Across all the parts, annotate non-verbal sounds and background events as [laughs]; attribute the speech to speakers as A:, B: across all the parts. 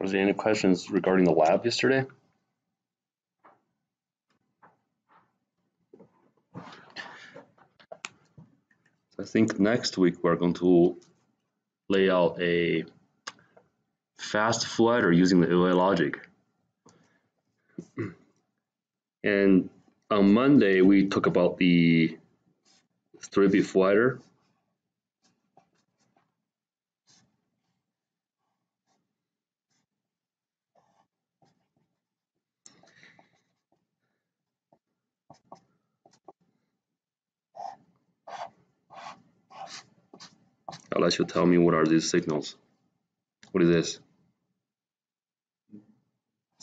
A: Was there any questions regarding the lab yesterday? I think next week we're going to lay out a fast adder using the AOI logic. And on Monday, we talk about the 3-bit full You tell me what are these signals. What is this?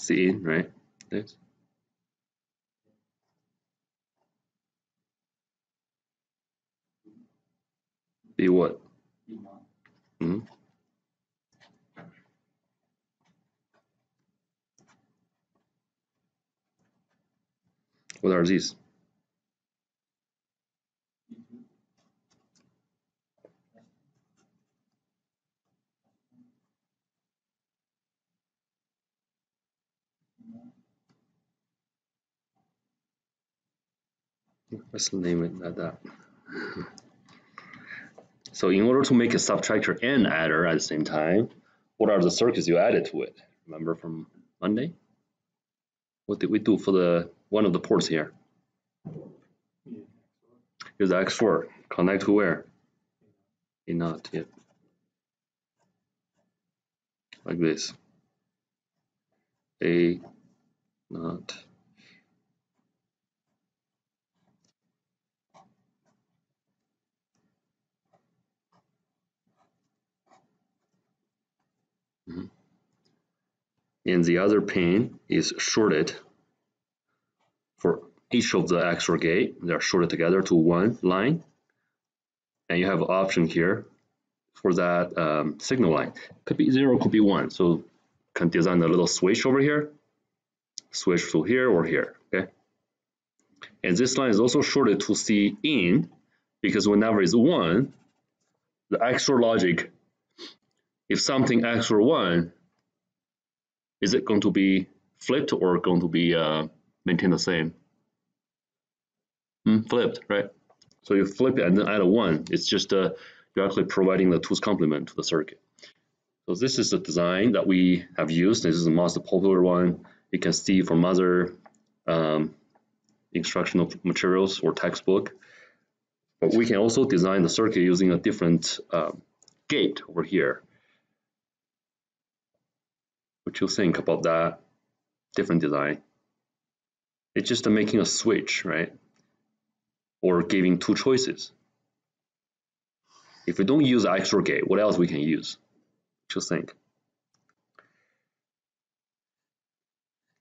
A: In, right? This. Be what? Mm -hmm. What are these? Let's name it like that. So in order to make a subtractor and adder at the same time, what are the circuits you added to it? Remember from Monday? What did we do for the one of the ports here? Here's the XOR. Connect to where? A not yet. Like this. A not And the other pin is shorted for each of the XOR gate. They're shorted together to one line. And you have an option here for that um, signal line. Could be zero, could be one. So can design a little switch over here, switch to here or here, okay? And this line is also shorted to C in because whenever it's one, the XOR logic if something XOR 1, is it going to be flipped or going to be uh, maintained the same? Mm, flipped, right? So you flip it and then add a 1. It's just uh, you're actually providing the 2's complement to the circuit. So this is the design that we have used. This is the most popular one. You can see from other um, instructional materials or textbook. But we can also design the circuit using a different uh, gate over here what you think about that different design. It's just making a switch, right? Or giving two choices. If we don't use XOR gate, what else we can use? You think?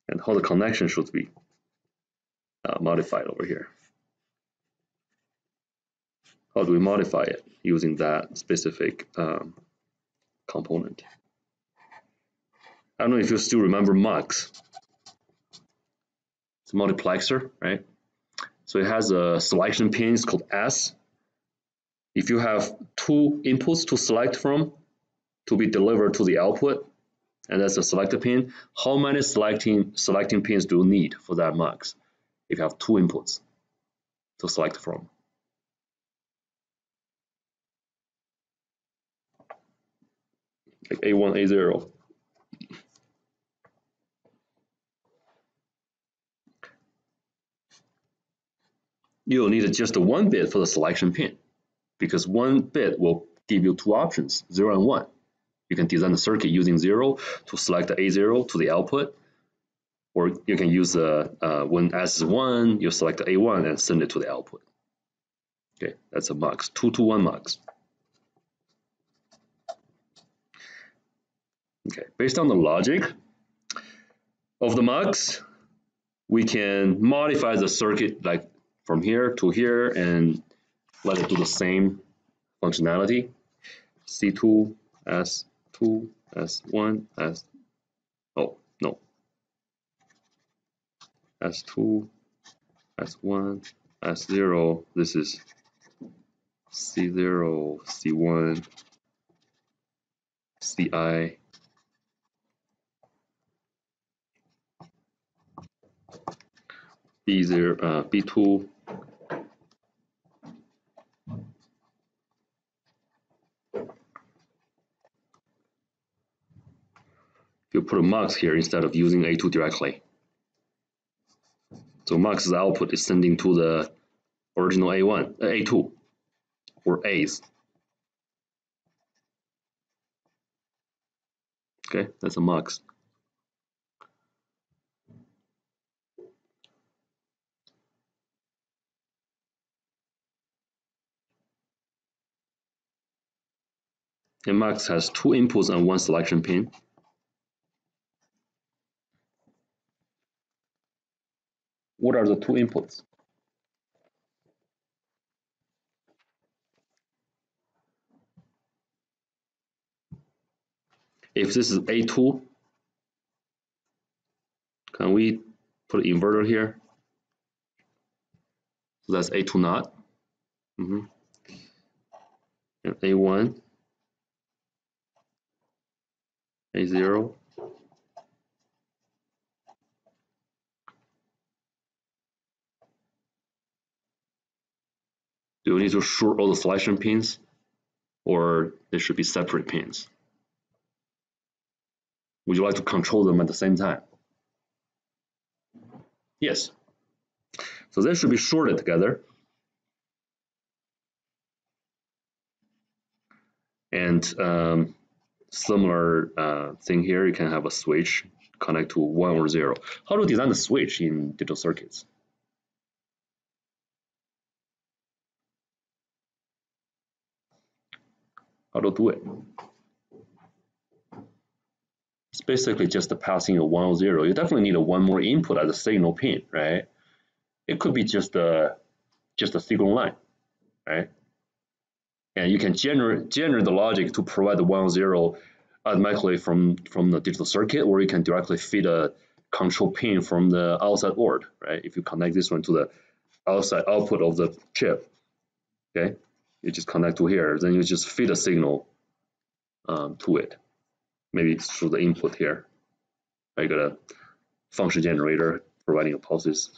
A: And how the connection should be uh, modified over here. How do we modify it using that specific um, component? I don't know if you still remember MUX. It's a multiplexer, right? So it has a selection pin, it's called S. If you have two inputs to select from to be delivered to the output, and that's a selector pin, how many selecting selecting pins do you need for that MUX if you have two inputs to select from? Like A1, A0. You'll need just one bit for the selection pin because one bit will give you two options, 0 and 1. You can design the circuit using 0 to select the A0 to the output, or you can use the, uh, when S is 1, you select the A1 and send it to the output. Okay, that's a MUX, 2 to 1 MUX. Okay, based on the logic of the MUX, we can modify the circuit like from here to here and let it do the same functionality. C2, S2, S1, S, oh, no. S2, S1, S0, this is C0, C1, CI, B0, uh, B2, put a mux here instead of using A2 directly. So mux's output is sending to the original A1, uh, A2, or A's. Okay, that's a mux. And mux has two inputs and one selection pin. What are the two inputs? If this is A2, can we put inverter here? So that's A2 not. Mm -hmm. And A1, A0, Do we need to short all the selection pins or they should be separate pins? Would you like to control them at the same time? Yes. So they should be shorted together. And um, similar uh, thing here, you can have a switch connect to one or zero. How to design the switch in digital circuits? How to do it. It's basically just passing a one or zero. You definitely need a one more input as a signal pin, right? It could be just a just a signal line, right? And you can generate generate the logic to provide the one or zero automatically from from the digital circuit, or you can directly feed a control pin from the outside board, right? If you connect this one to the outside output of the chip, okay? You just connect to here, then you just feed a signal um, to it. Maybe through the input here. I got a function generator providing a pulses.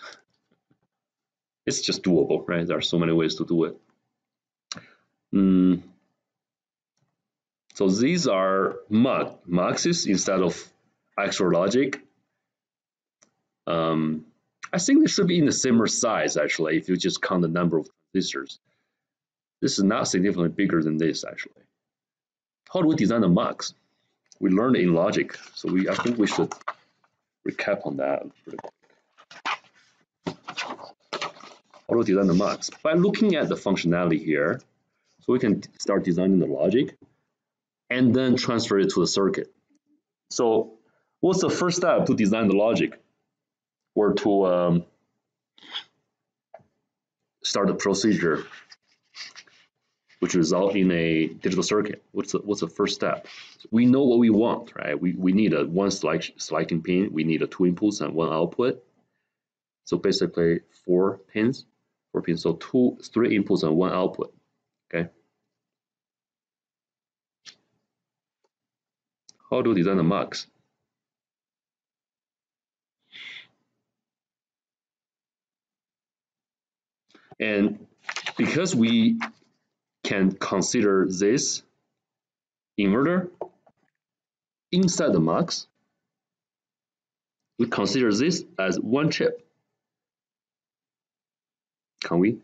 A: It's just doable, right? There are so many ways to do it. Mm. So these are mux, muxes instead of actual logic. Um, I think they should be in the similar size actually if you just count the number of transistors. This is not significantly bigger than this actually. How do we design the mux? We learned in logic, so we I think we should recap on that. How do we design the mux? By looking at the functionality here, so we can start designing the logic and then transfer it to the circuit. So what's the first step to design the logic or to um, start the procedure which result in a digital circuit. What's the, what's the first step? We know what we want, right? We, we need a one select, selecting pin, we need a two inputs and one output. So basically four pins, four pins, so two, three inputs and one output, okay? How to design the mux? And because we can consider this inverter inside the mux. We consider this as one chip. Can we?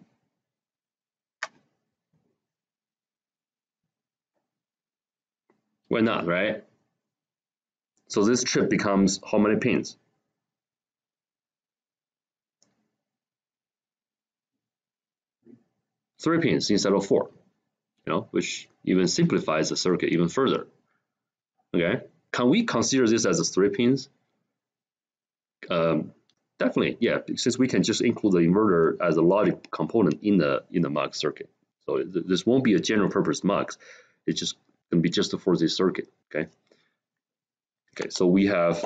A: Why not, right? So this chip becomes how many pins? Three pins instead of four you know, which even simplifies the circuit even further. Okay, can we consider this as a three pins? Um, definitely, yeah, since we can just include the inverter as a logic component in the in the mux circuit. So th this won't be a general purpose mux. It's just to be just for this circuit. Okay. Okay, so we have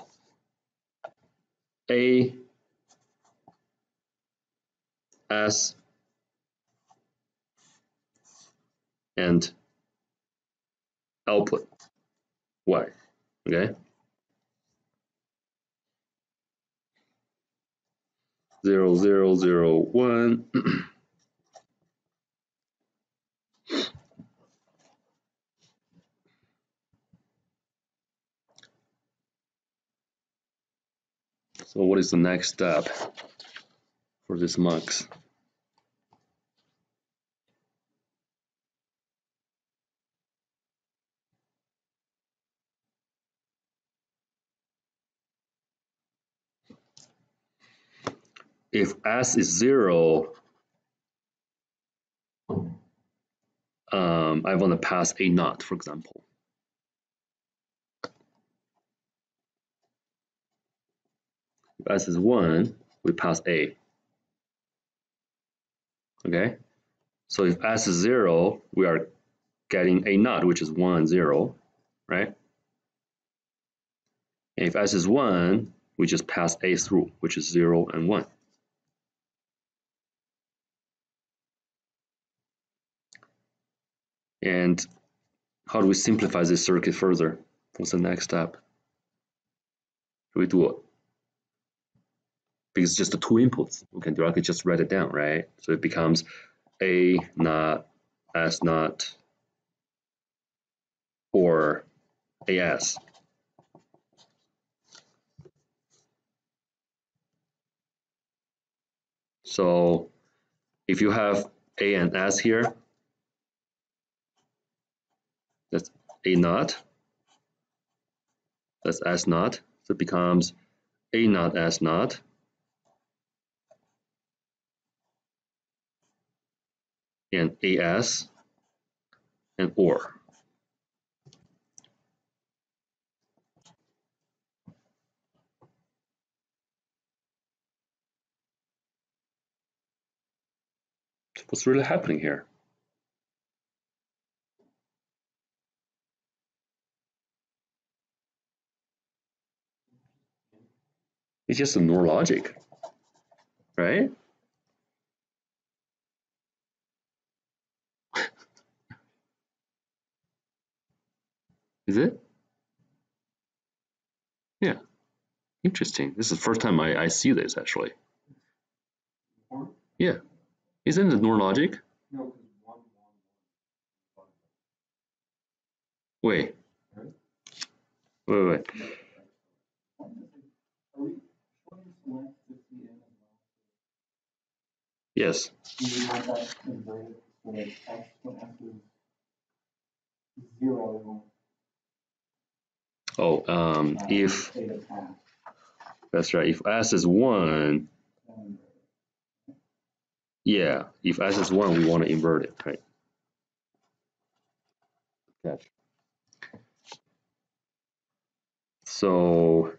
A: A S and output y, okay? zero zero zero one. [clears throat] so what is the next step for this mux? If s is zero, um, I want to pass a naught, for example. If s is one, we pass a. Okay, so if s is zero, we are getting a naught, which is one, zero, right? And if s is one, we just pass a through, which is zero and one. And how do we simplify this circuit further? What's the next step? We do it? Because it's just the two inputs, we can directly just write it down, right? So it becomes A not S not or AS. So if you have A and S here, that's A naught, that's S naught, so it becomes A naught S naught, and AS, and OR. What's really happening here? It's just a NOR logic, right? [laughs] Is it? Yeah. Interesting. This is the first time I, I see this actually. Yeah. Isn't it NOR logic? No, Wait. Wait, wait. Yes. Oh, um, if that's right. If s is one, yeah. If s is one, we want to invert it, right? Catch. So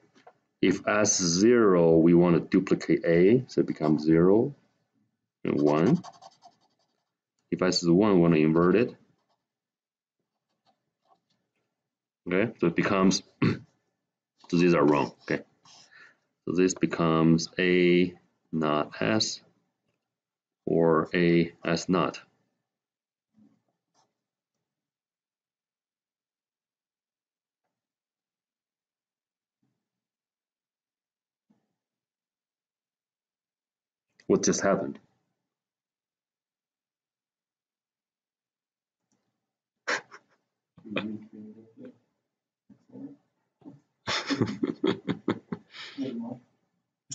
A: if s is zero, we want to duplicate a, so it becomes zero and one. If s is one, we want to invert it. Okay, so it becomes, [clears throat] so these are wrong, okay. So this becomes a not s or a s not. What just happened?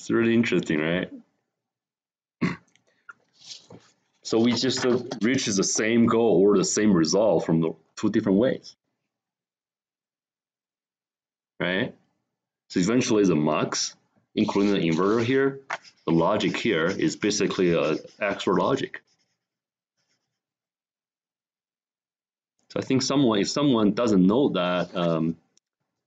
A: It's really interesting, right? [clears throat] so we just uh, reach the same goal or the same result from the two different ways, right? So eventually the mux, including the inverter here, the logic here is basically a XOR logic. So I think someone, if someone doesn't know that um,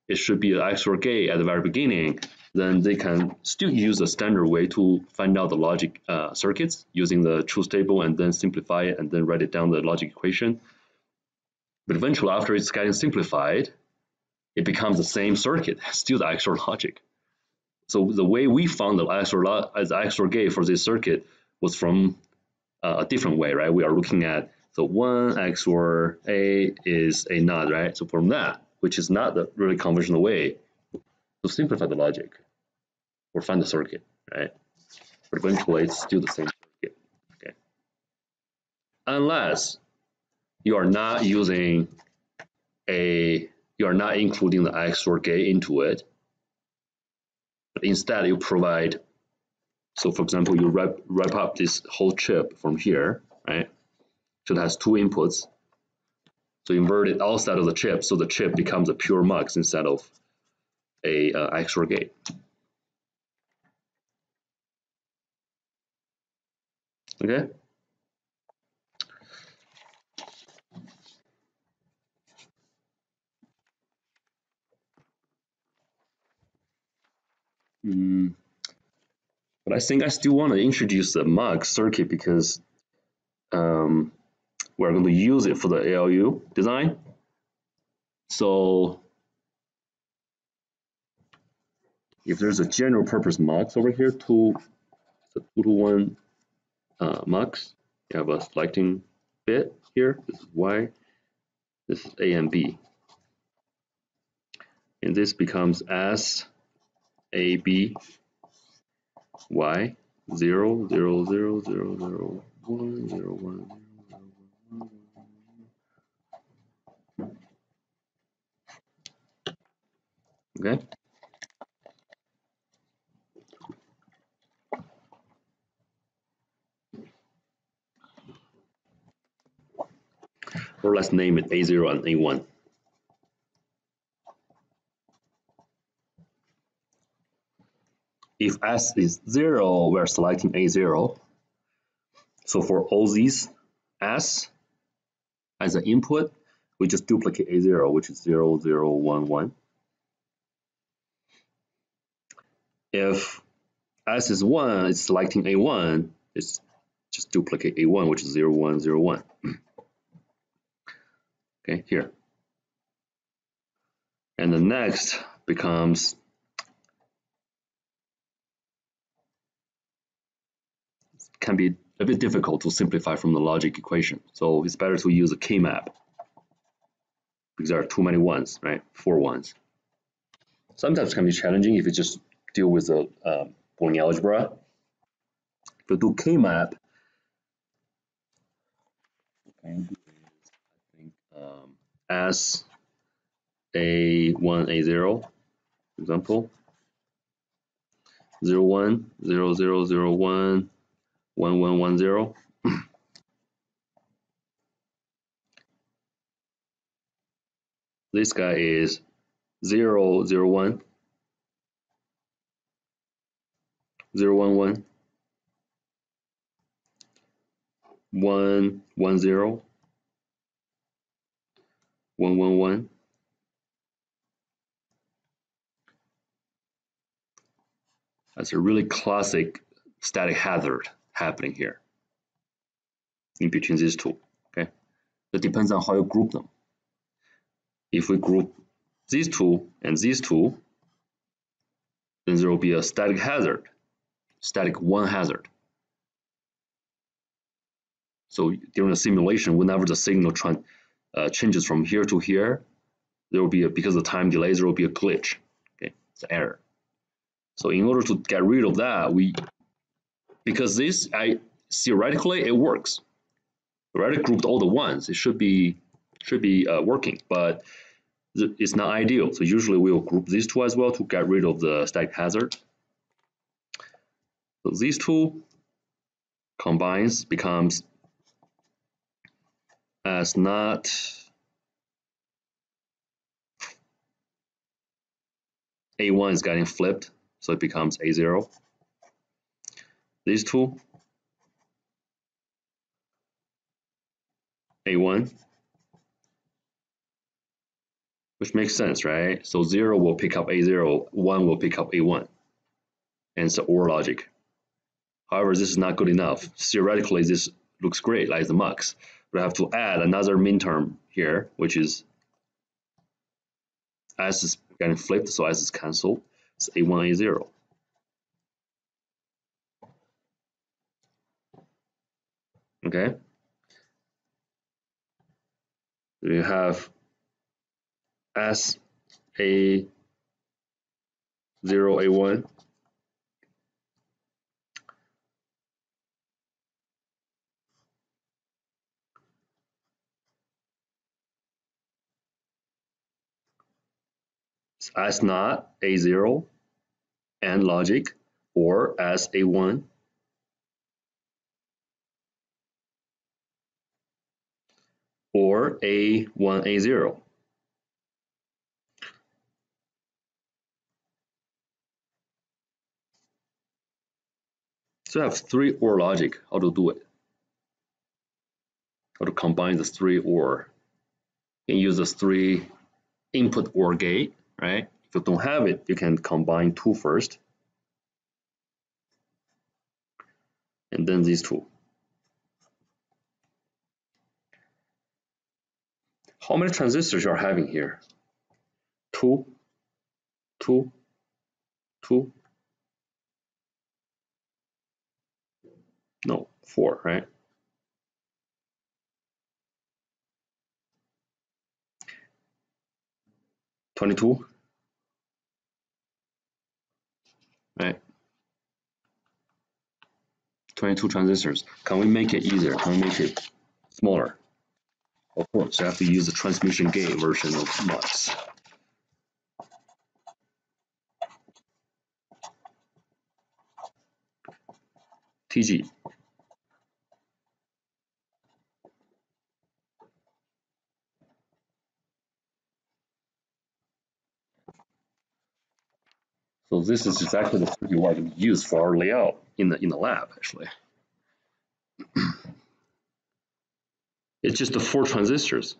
A: it should be an XOR gate at the very beginning, then they can still use the standard way to find out the logic uh, circuits using the truth table and then simplify it and then write it down the logic equation. But eventually, after it's getting simplified, it becomes the same circuit, [laughs] still the XOR logic. So the way we found the XOR, as XOR gate for this circuit was from uh, a different way, right? We are looking at the one XOR A is a NOT, right? So from that, which is not the really conventional way to simplify the logic or find the circuit, right? But eventually it's still the same circuit. Okay. Unless you are not using a you are not including the XOR gate into it, but instead you provide so for example, you wrap, wrap up this whole chip from here, right? So it has two inputs. So invert it outside of the chip, so the chip becomes a pure mux instead of a uh, XOR gate. Okay. Mm. But I think I still want to introduce the mux circuit because um, we're going to use it for the ALU design. So if there's a general purpose mux over here, two, the two to one uh, mux, you have a selecting bit here. This is Y, this is A and B. And this becomes S, A, B, Y, 0, 0, 0, 0, 0, 1, 0, 1, 0. Okay. Or let's name it A0 and A1. If S is 0, we're selecting A0. So for all these S as an input, we just duplicate A0, which is 0, 0, 1, 1. If S is 1, it's selecting A1, it's just duplicate A1, which is 0, 1, 0, 1. Okay, here. And the next becomes can be a bit difficult to simplify from the logic equation. So it's better to use a K-map because there are too many ones, right? Four ones. Sometimes can be challenging if you just deal with the um, Boolean algebra. If you do K-map, um, as a1, a0, example, 0, 1, 0, 0, 0, 1, 1, 1, 1, 0. [clears throat] this guy is 0, 0, 1, 0, 1, 1, 1, 1, 0, 1, 1, 1. That's a really classic static hazard happening here in between these two, okay? It depends on how you group them. If we group these two and these two, then there will be a static hazard, static one hazard. So during the simulation, whenever the signal uh, changes from here to here, there will be a, because of the time delay, there will be a glitch, okay, it's an error. So in order to get rid of that, we, because this, I theoretically it works. We already grouped all the ones, it should be should be uh, working, but it's not ideal. So usually we'll group these two as well to get rid of the static hazard. So these two combines becomes as not A1 is getting flipped, so it becomes A0. These two, A1, which makes sense, right? So 0 will pick up A0, 1 will pick up A1, and it's OR logic. However, this is not good enough. Theoretically, this looks great, like the mux we have to add another min term here, which is S is getting flipped, so S is cancelled. It's A1, A0. Okay. We have S A0, A1 as not A0 and logic or as A1 or A1, A0. So I have three OR logic, how to do it. How to combine the three OR. You can use the three input OR gate, right? If you don't have it, you can combine two first. And then these two. How many transistors you are having here? Two, two, two. No, four, right? Twenty-two, right? Twenty-two transistors. Can we make it easier? Can we make it smaller? Of course, you have to use the transmission gate version of MUX. TG. So this is exactly the circuit we're to use for our layout in the in the lab actually. [clears throat] It's just the four transistors.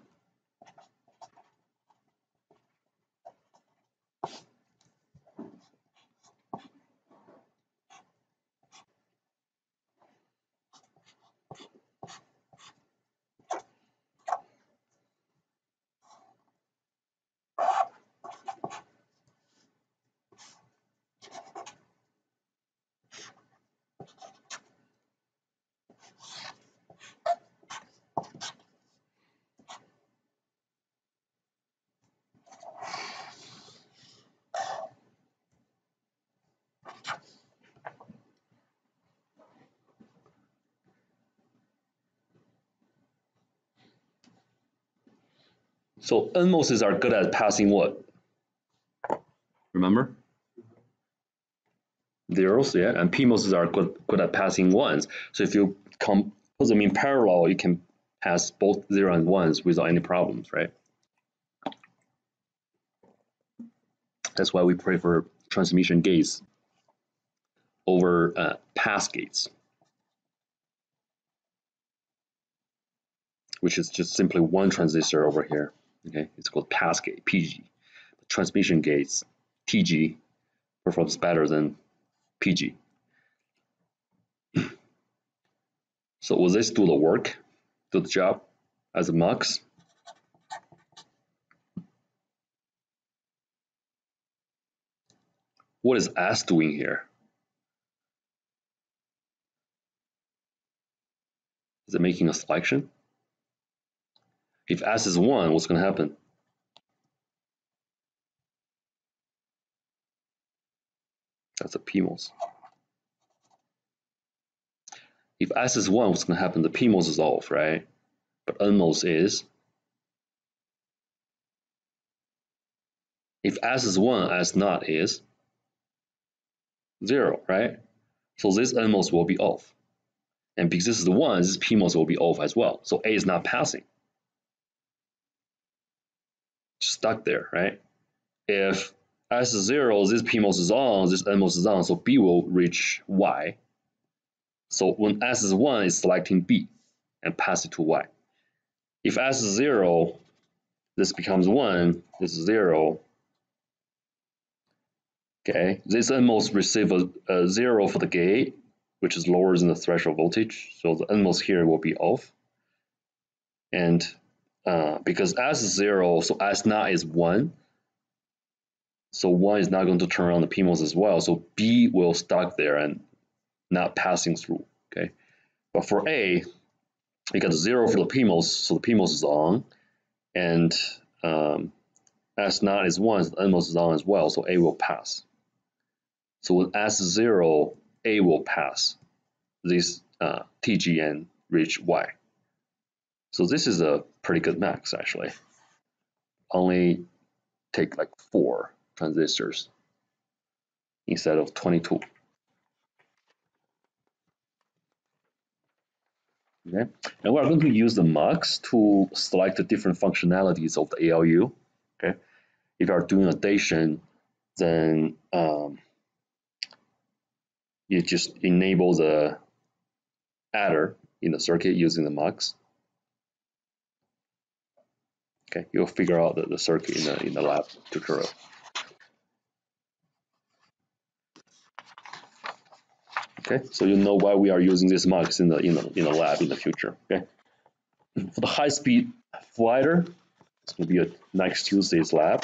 A: So NMOSes are good at passing what? Remember? Zeros, yeah, and PMOSes are good, good at passing ones. So if you come put them in parallel, you can pass both zero and ones without any problems, right? That's why we prefer transmission gates over uh, pass gates, which is just simply one transistor over here. Okay, it's called pass gate, PG. Transmission gates, TG, performs better than PG. so will this do the work, do the job as a MUX? What is S doing here? Is it making a selection? If S is 1, what's going to happen? That's a PMOS. If S is 1, what's going to happen? The PMOS is off, right? But NMOS is. If S is 1, S not is 0, right? So this NMOS will be off. And because this is the 1, this PMOS will be off as well. So A is not passing stuck there, right? If S is zero, this P PMOS is on, this N NMOS is on, so B will reach Y. So when S is one, it's selecting B and pass it to Y. If S is zero, this becomes one, this is zero. Okay, this N NMOS receive a, a zero for the gate, which is lower than the threshold voltage. So the NMOS here will be off. And uh, because S is zero, so S naught is one. So one is not going to turn on the PMOS as well. So B will stuck there and not passing through. Okay, but for A, you got zero for the PMOS, so the PMOS is on, and um, S naught is one, so the NMOS is on as well, so A will pass. So with S zero, A will pass this uh, TG and reach Y. So this is a pretty good mux actually. Only take like four transistors instead of 22. Okay, and we're going to use the mux to select the different functionalities of the ALU. Okay, if you are doing addition, then um, you just enable the adder in the circuit using the mux. Okay, you'll figure out the, the circuit in the in the lab tutorial. Okay, so you know why we are using this mux in the in the in the lab in the future. Okay, for the high speed full adder, it's going to be a next Tuesday's lab.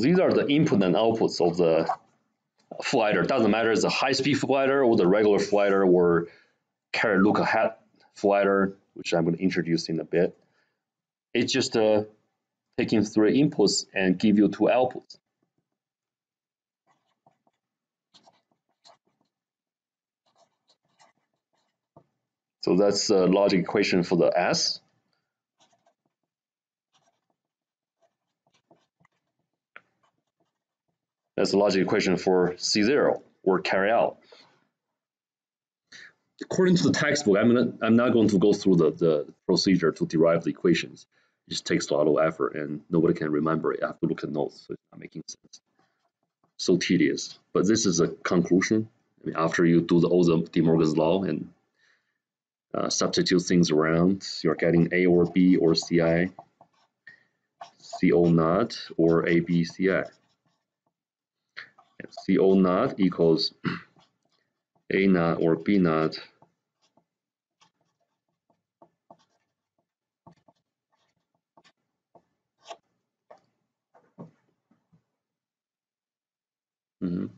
A: These are the input and outputs of the full adder. Doesn't matter it's a high-speed full adder or the regular full adder or carry look ahead FLiDAR, which I'm going to introduce in a bit. It's just uh, taking three inputs and give you two outputs. So that's the logic equation for the S. That's the logic equation for C0 or carry out. According to the textbook, I'm, gonna, I'm not going to go through the, the procedure to derive the equations. It just takes a lot of effort and nobody can remember it. I have to look at notes, so it's not making sense. So tedious. But this is a conclusion. I mean, after you do the, all the De Morgan's law and uh, substitute things around, you're getting A or B or CI, CO naught or ABCI. CO naught equals [clears throat] A naught or B naught Mm -hmm.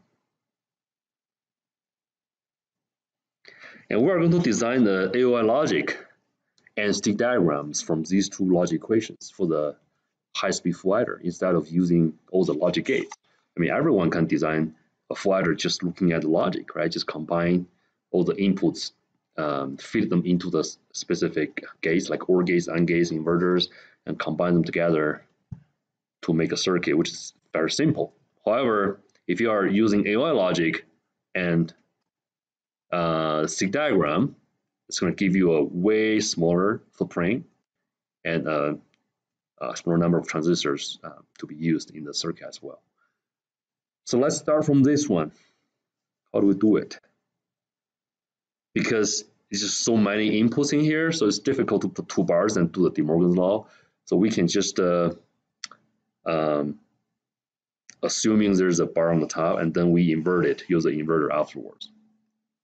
A: And we are going to design the AOI logic and stick diagrams from these two logic equations for the high-speed full adder instead of using all the logic gates. I mean, everyone can design a full adder just looking at the logic, right? Just combine all the inputs, um, feed them into the specific gates, like OR gates, AND gates, inverters, and combine them together to make a circuit, which is very simple. However, if you are using AOI logic and uh, stick diagram, it's going to give you a way smaller footprint and a, a smaller number of transistors uh, to be used in the circuit as well. So let's start from this one. How do we do it? Because it's just so many inputs in here, so it's difficult to put two bars and do the De Morgan's law. So we can just, uh, um, assuming there's a bar on the top, and then we invert it, use the inverter afterwards.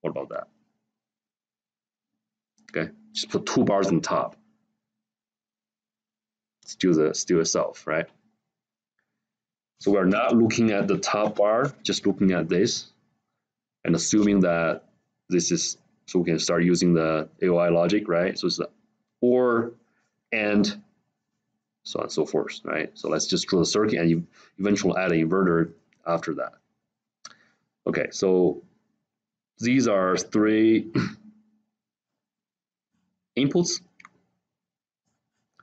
A: What about that? Okay, just put two bars on top. Still the still itself, right? So we're not looking at the top bar, just looking at this and assuming that this is, so we can start using the AOI logic, right? So it's the or, and, so on and so forth, right? So let's just draw the circuit and you eventually add an inverter after that. Okay, so these are three [clears throat] inputs.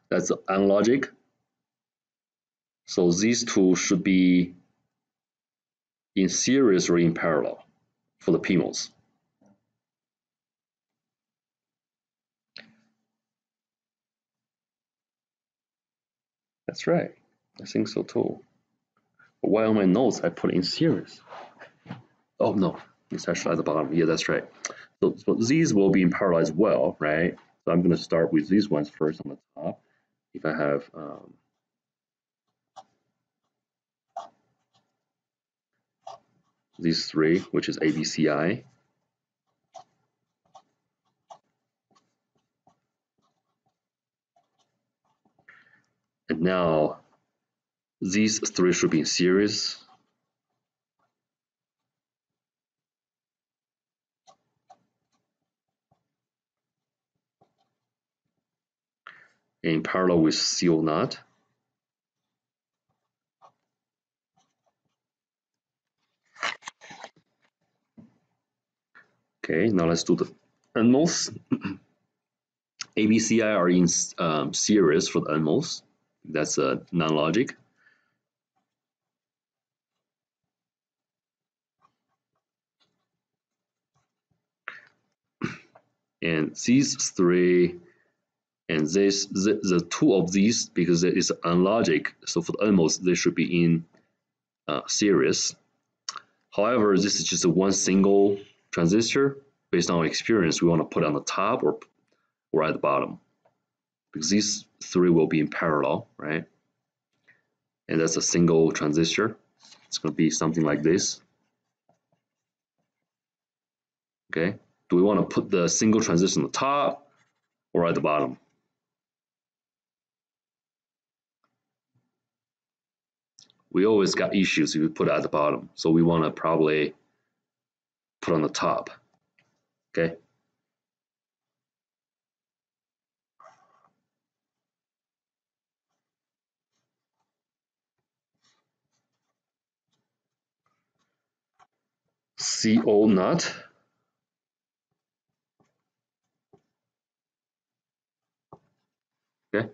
A: That's AND logic. So these two should be in series or in parallel for the PMOS. That's right. I think so too. But why on my notes I put in series? Oh no, it's actually at the bottom. Yeah, that's right. So, so these will be in parallel as well, right? So I'm going to start with these ones first on the top. If I have um, these three, which is ABCI. And now these three should be in series. In parallel with CO naught. Okay, now let's do the NMOS. ABCI [clears throat] are in um, series for the NMOS. That's a non-logic. [clears throat] And these three and this the, the two of these because it is unlogic so for the NMOS they should be in uh, series however this is just one single transistor based on experience we want to put on the top or or at the bottom. Because these three will be in parallel right? And that's a single transistor. It's going to be something like this. Okay? Do we want to put the single transistor on the top or at the bottom? We always got issues if we put at the bottom. So we want to probably put on the top. Okay. CO naught. Okay.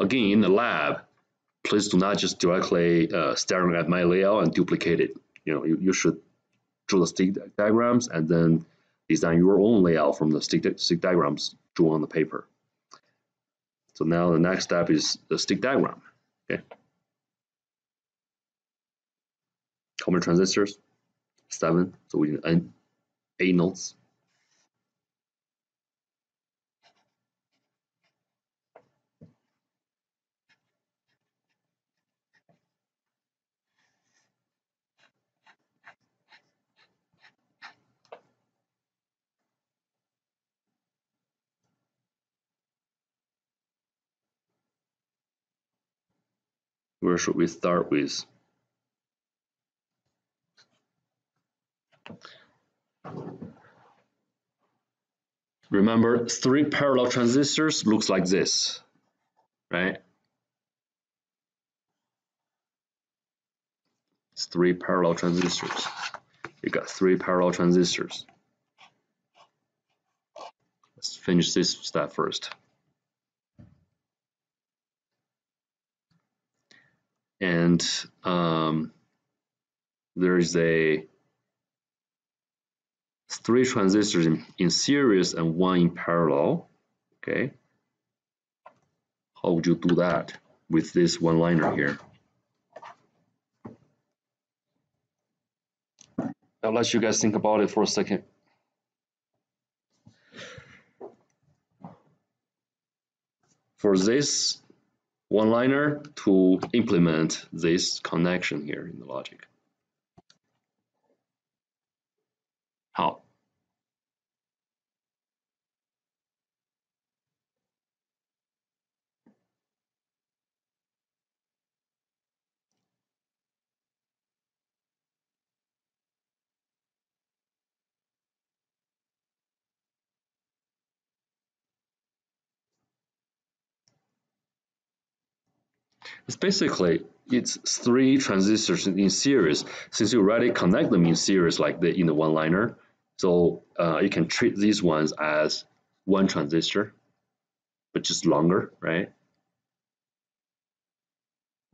A: Again, in the lab, please do not just directly uh, staring at my layout and duplicate it. You know, you, you should draw the stick diagrams and then design your own layout from the stick, stick diagrams drawn on the paper. So now the next step is the stick diagram. Okay. How many transistors? Seven. So we need eight nodes. Where should we start with? Remember, three parallel transistors looks like this, right? It's three parallel transistors. You got three parallel transistors. Let's finish this step first. And um, there's a three transistors in, in series and one in parallel okay? How would you do that with this one liner here? I'll let you guys think about it for a second. For this one-liner to implement this connection here in the logic. How? It's basically it's three transistors in series. Since you already connect them in series like the in the one liner, so uh, you can treat these ones as one transistor, but just longer, right?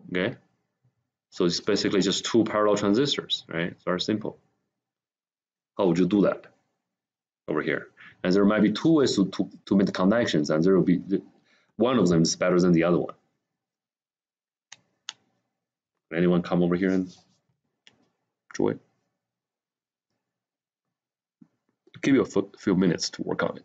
A: Okay, so it's basically just two parallel transistors, right? It's very simple. How would you do that over here? And there might be two ways to, to, to make the connections, and there will be one of them is better than the other one. Anyone come over here and join? I'll give you a few minutes to work on it.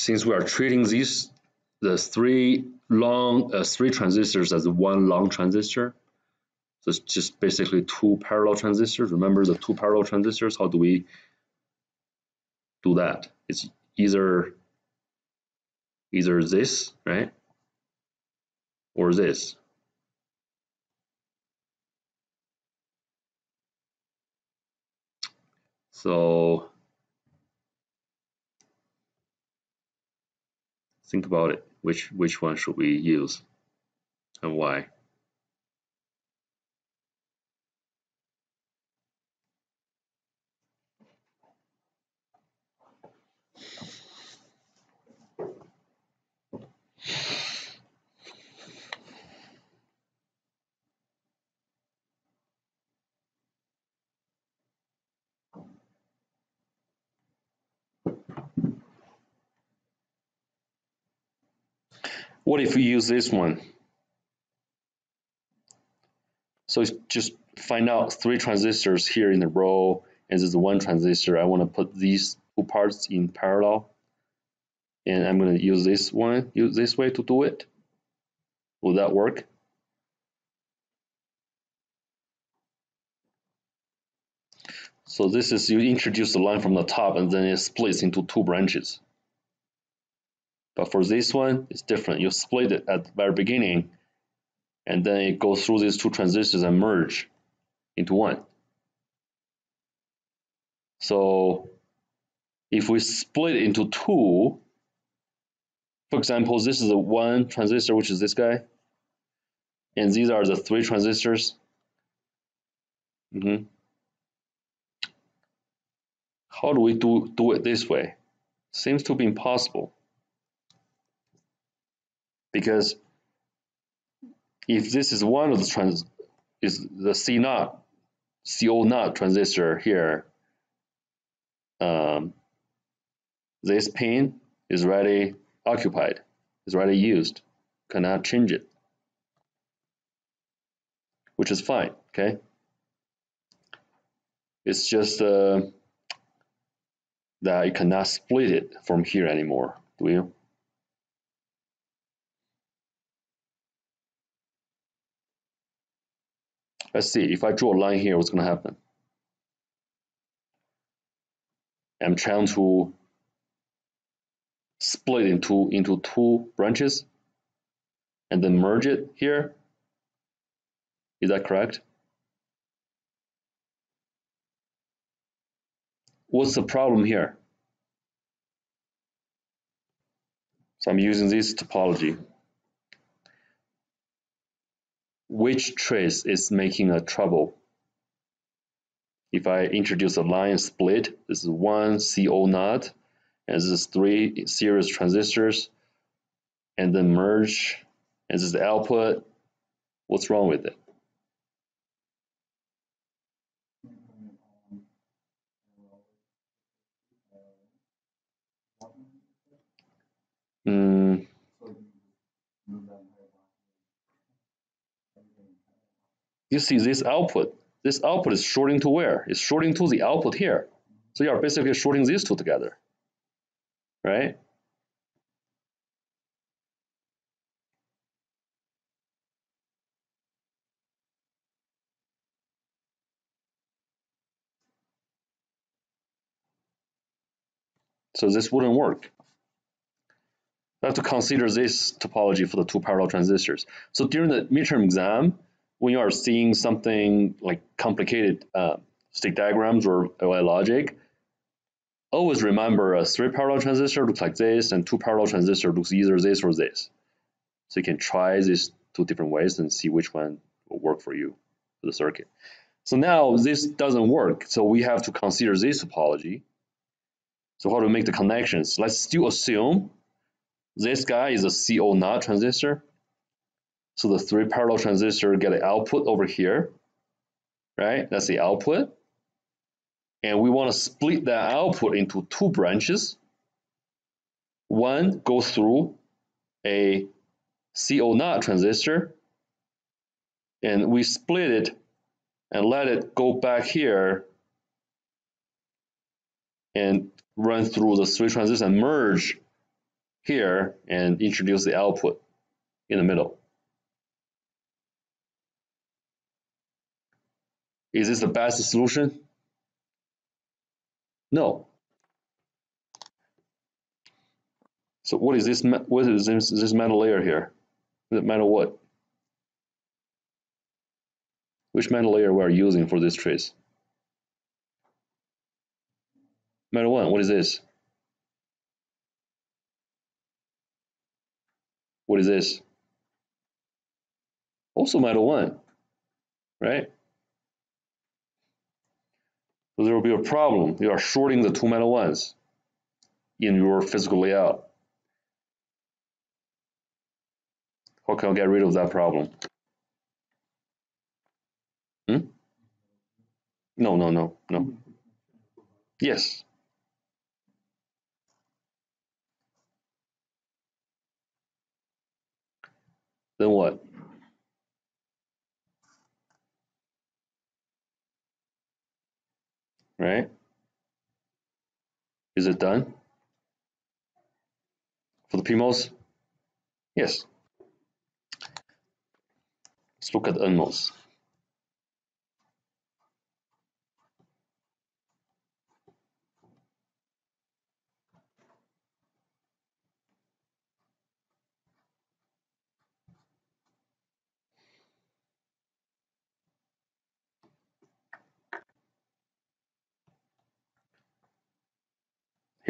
A: Since we are treating these the three long uh, three transistors as one long transistor, so it's just basically two parallel transistors. Remember the two parallel transistors? How do we do that? It's either either this, right? Or this. So think about it. Which which one should we use and why? What if we use this one? So just find out three transistors here in the row, and there's one transistor. I want to put these two parts in parallel, and I'm going to use this one, use this way to do it. Will that work? So this is you introduce the line from the top and then it splits into two branches. But for this one, it's different. You split it at the very beginning, and then it goes through these two transistors and merge into one. So if we split into two, for example, this is the one transistor, which is this guy, and these are the three transistors. Mm -hmm. How do we do, do it this way? Seems to be impossible because if this is one of the trans is the C naught CO naught transistor here, um, this pin is already occupied, is already used, cannot change it, which is fine, okay? It's just uh, that you cannot split it from here anymore, do you? Let's see, if I draw a line here, what's going to happen? I'm trying to split into, into two branches and then merge it here. Is that correct? What's the problem here? So I'm using this topology which trace is making a trouble. If I introduce a line split, this is one CO naught, and this is three series transistors, and then merge, and this is the output, what's wrong with it? Mm, you see this output. This output is shorting to where? It's shorting to the output here. So you are basically shorting these two together, right? So this wouldn't work. I have to consider this topology for the two parallel transistors. So during the midterm exam, when you are seeing something like complicated uh, state diagrams or AOI logic, always remember a three parallel transistor looks like this and two parallel transistor looks either this or this. So you can try these two different ways and see which one will work for you for the circuit. So now this doesn't work. So we have to consider this topology. So how to make the connections? Let's still assume this guy is a CO naught transistor so the three parallel transistor get an output over here, right? That's the output. And we want to split that output into two branches. One goes through a CO naught transistor, and we split it and let it go back here and run through the three transistors and merge here and introduce the output in the middle. Is this the best solution? No. So what is this? What is this, this metal layer here? The metal what? Which metal layer we are using for this trace? Metal one. What is this? What is this? Also metal one, right? So there will be a problem. You are shorting the two metal ones in your physical layout. How can I get rid of that problem? Hmm? No, no, no, no. Yes. Then what? Right? Is it done? For the PMOS? Yes. Let's look at NMOS.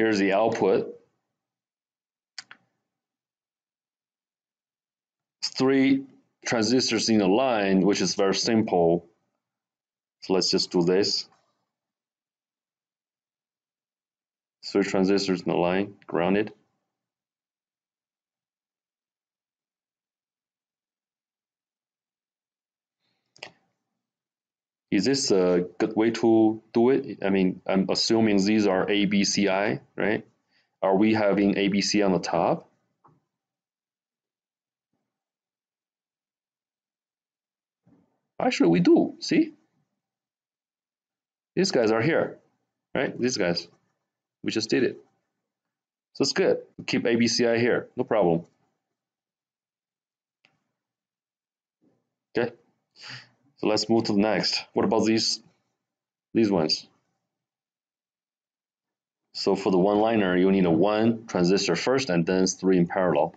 A: Here's the output. Three transistors in a line, which is very simple. So let's just do this. Three transistors in a line, grounded. Is this a good way to do it? I mean, I'm assuming these are ABCI, right? Are we having ABC on the top? Actually, we do, see? These guys are here, right? These guys, we just did it. So it's good, keep ABCI here, no problem. Okay. So let's move to the next. What about these, these ones? So for the one-liner, you need a one transistor first and then three in parallel.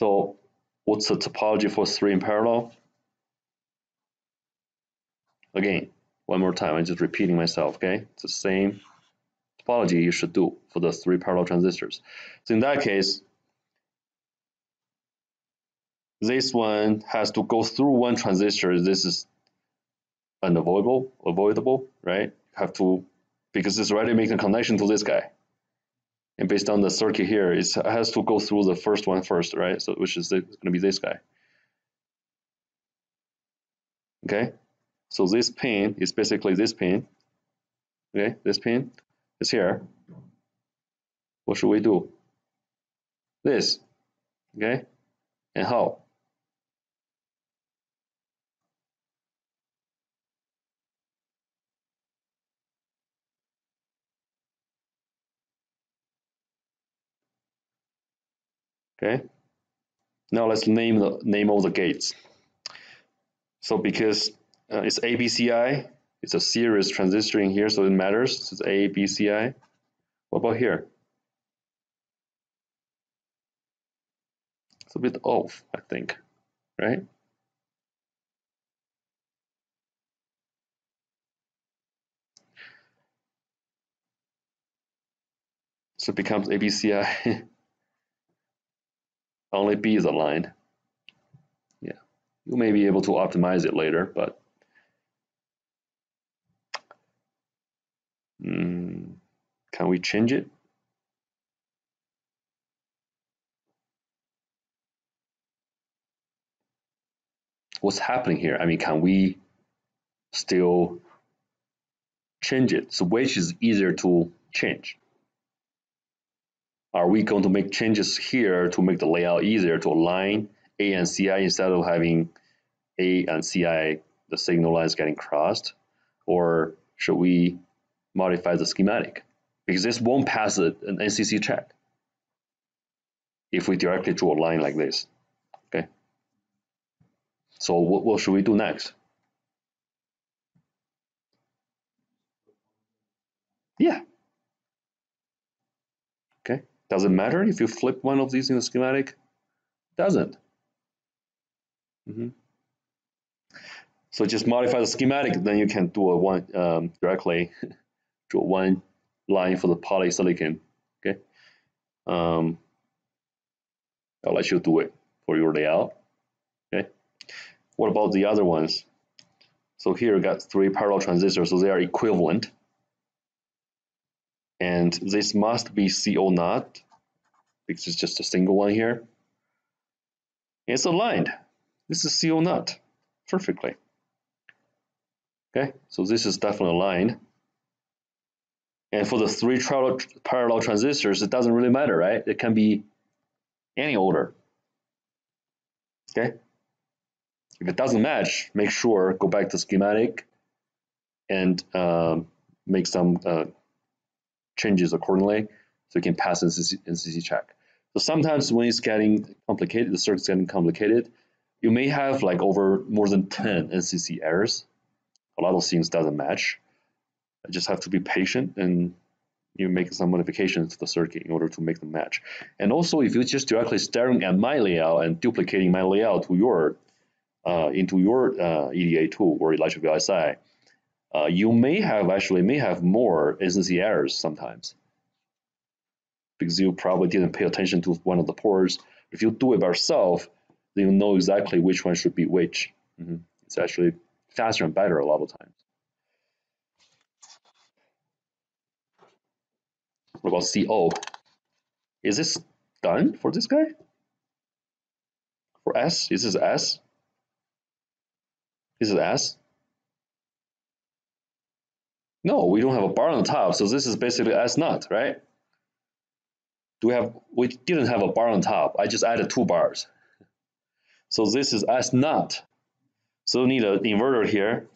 A: So what's the topology for three in parallel? Again, one more time, I'm just repeating myself, okay? It's the same topology you should do for the three parallel transistors. So in that case, this one has to go through one transistor. This is unavoidable, avoidable, right? Have to, because it's already making a connection to this guy. And based on the circuit here, it has to go through the first one first, right? So which is going to be this guy. Okay, so this pin is basically this pin. Okay, this pin is here. What should we do? This. Okay, and how? Okay. Now let's name the name of the gates. So because uh, it's ABCI, it's a series transistor in here, so it matters. So it's ABCI. What about here? It's a bit off, I think, right? So it becomes ABCI. [laughs] only B is aligned. Yeah, you may be able to optimize it later, but mm, can we change it? What's happening here? I mean, can we still change it? So which is easier to change? Are we going to make changes here to make the layout easier to align A and CI instead of having A and CI, the signal lines getting crossed? Or should we modify the schematic? Because this won't pass an NCC check. if we directly draw a line like this. Okay. So what, what should we do next? Yeah. Does it matter if you flip one of these in the schematic? Doesn't. Mm -hmm. So just modify the schematic, then you can do a one um, directly [laughs] draw one line for the polysilicon. Okay. Um, I'll let you do it for your layout. Okay. What about the other ones? So here we got three parallel transistors, so they are equivalent. And this must be CO naught because it's just a single one here. It's aligned. This is CO naught perfectly. Okay, so this is definitely aligned. And for the three parallel transistors, it doesn't really matter, right? It can be any order. Okay. If it doesn't match, make sure go back to schematic and um, make some uh, changes accordingly so you can pass NCC, NCC check. So sometimes when it's getting complicated, the circuit's getting complicated, you may have like over more than 10 NCC errors. A lot of things doesn't match. I just have to be patient and you make some modifications to the circuit in order to make them match. And also, if you're just directly staring at my layout and duplicating my layout to your uh, into your uh, EDA tool or Electric VLSI, uh, you may have actually may have more NCC errors sometimes because you probably didn't pay attention to one of the ports. If you do it by yourself, then you know exactly which one should be which. Mm -hmm. It's actually faster and better a lot of times. What about CO? Is this done for this guy? For S? Is this S? Is it S? No, we don't have a bar on the top, so this is basically S naught, right? Do we have, we didn't have a bar on top. I just added two bars. So this is S naught. So we need an inverter here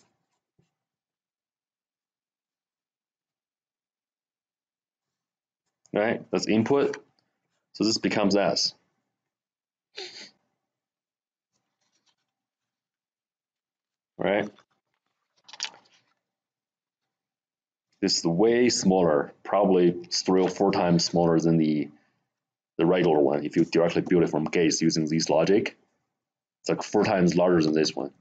A: right? That's input. So this becomes S. Right? Is way smaller, probably three or four times smaller than the the regular one. If you directly build it from gates using this logic, it's like four times larger than this one.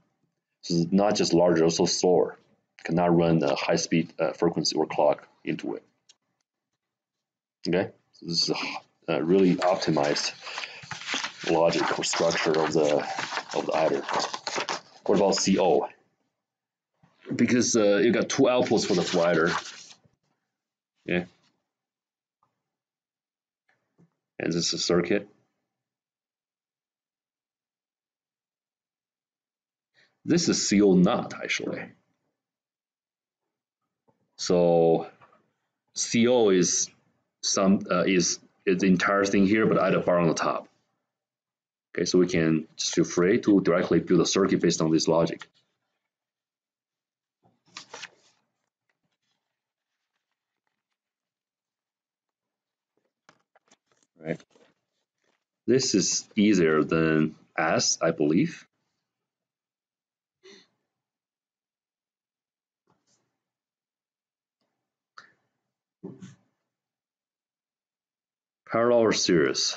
A: So it's not just larger, also slower. Cannot run a high speed uh, frequency or clock into it. Okay, so this is a, a really optimized logic or structure of the of the adder. What about CO? Because uh, you got two outputs for the slider. Yeah. And this is a circuit. This is CO naught actually. So CO is some uh, is, is the entire thing here, but add a bar on the top. Okay, so we can just feel free to directly build a circuit based on this logic. Right. This is easier than S, I believe. Parallel or series?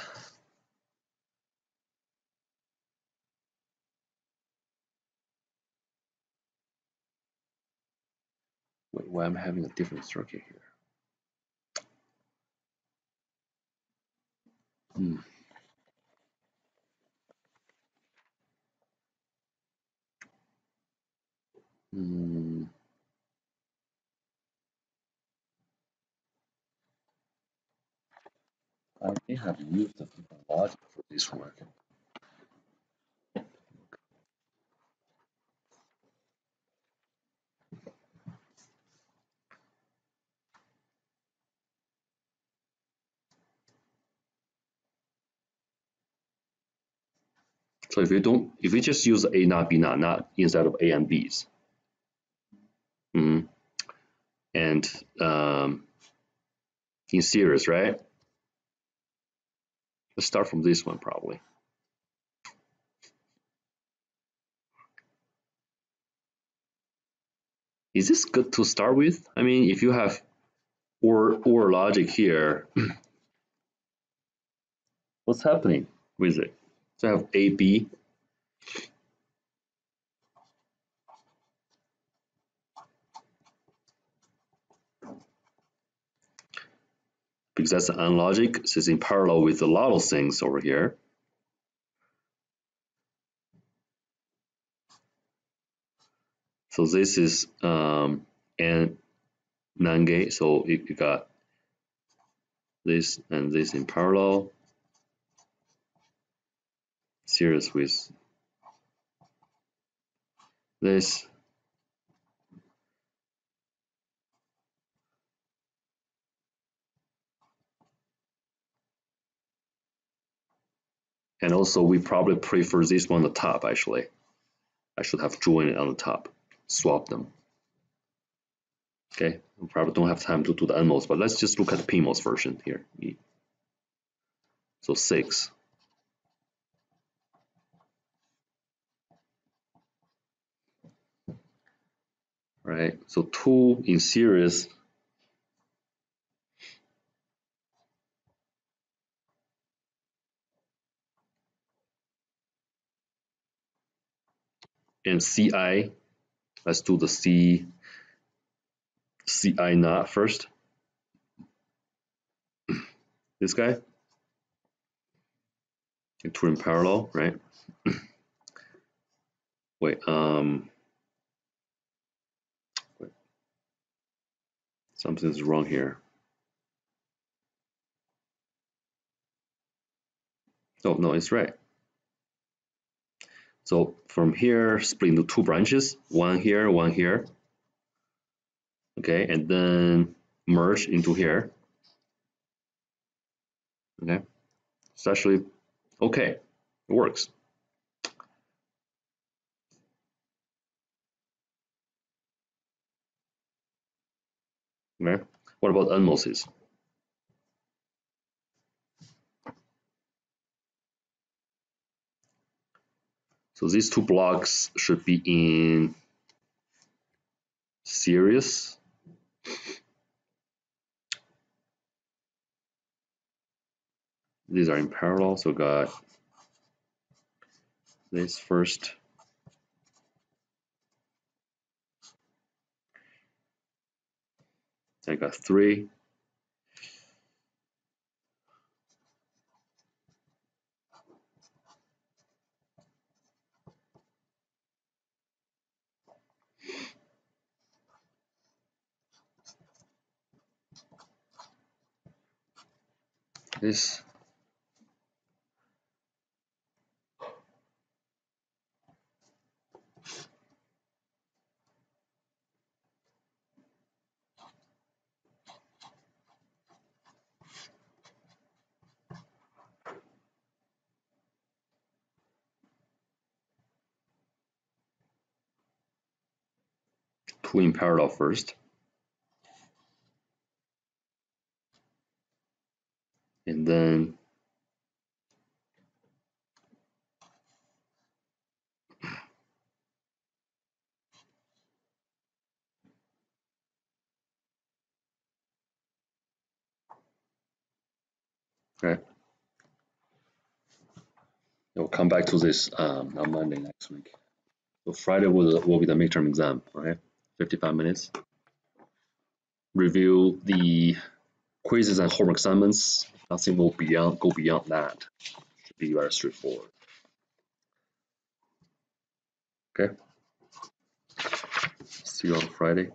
A: Wait, why am I having a different circuit here? Hmm. Hmm. I may have used different logic for this one. So if you don't, if you just use A not B naught, not instead of A and B's, mm -hmm. and um, in series, right? Let's start from this one probably. Is this good to start with? I mean, if you have or or logic here, [clears throat] what's happening with it? So I have A, B. Because that's an logic, so it's in parallel with a lot of things over here. So this is um, an NAND gate. So you got this and this in parallel. Series with this. And also we probably prefer this one on the top actually. I should have joined it on the top, swap them. Okay, we probably don't have time to do the NMOS, but let's just look at the PMOS version here. So six. Right, so two in series and CI. Let's do the C CI not first. [clears throat] this guy. Two in parallel, right? [clears throat] wait, um Something's wrong here. Oh no, it's right. So from here, split into two branches, one here, one here. Okay, and then merge into here. Okay, it's actually okay, it works. What about NMOSes? So these two blocks should be in series. These are in parallel, so got this first. I got three. this two in parallel first. And then okay. We'll come back to this um, on Monday next week. So Friday will, will be the midterm exam okay 55 minutes review the quizzes and homework assignments Nothing will beyond go beyond that. Should be very straightforward. Okay. See you on Friday.